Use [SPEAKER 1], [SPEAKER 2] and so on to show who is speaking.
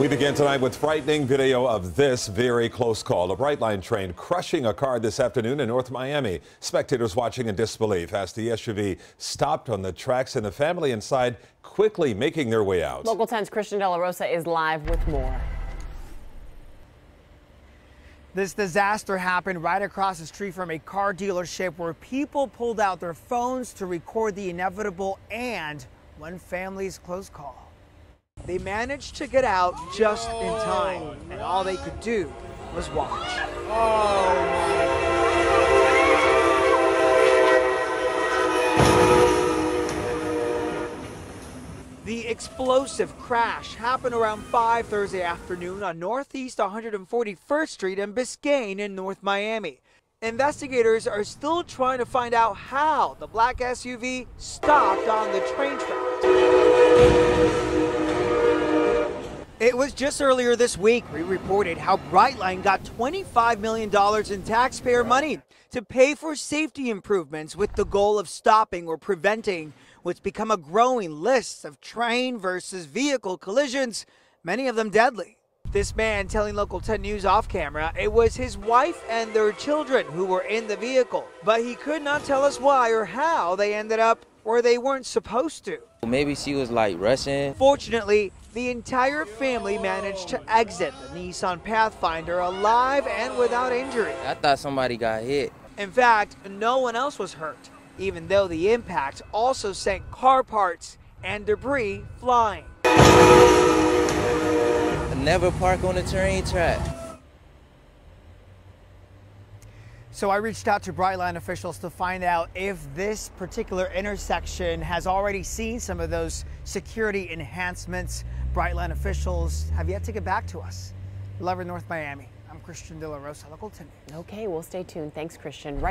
[SPEAKER 1] We begin tonight with frightening video of this very close call. A Brightline train crushing a car this afternoon in North Miami. Spectators watching in disbelief as the SUV stopped on the tracks and the family inside quickly making their way out.
[SPEAKER 2] Local 10's Christian De La Rosa is live with more.
[SPEAKER 3] This disaster happened right across the street from a car dealership where people pulled out their phones to record the inevitable and one family's close call. They managed to get out just in time, and all they could do was watch. The explosive crash happened around 5 Thursday afternoon on Northeast 141st Street in Biscayne in North Miami. Investigators are still trying to find out how the black SUV stopped on the train track. It was just earlier this week we reported how Brightline got $25 million in taxpayer money to pay for safety improvements with the goal of stopping or preventing what's become a growing list of train versus vehicle collisions, many of them deadly. This man telling Local 10 News off camera it was his wife and their children who were in the vehicle, but he could not tell us why or how they ended up where they weren't supposed to.
[SPEAKER 4] Maybe she was like rushing.
[SPEAKER 3] Fortunately, the entire family managed to exit the Nissan Pathfinder alive and without injury.
[SPEAKER 4] I thought somebody got hit.
[SPEAKER 3] In fact, no one else was hurt, even though the impact also sent car parts and debris flying.
[SPEAKER 4] Never park on the train track.
[SPEAKER 3] So I reached out to Brightline officials to find out if this particular intersection has already seen some of those security enhancements. Brightline officials have yet to get back to us. Lover North Miami. I'm Christian De La Rosa, Local 10
[SPEAKER 2] Okay, we'll stay tuned. Thanks, Christian. Right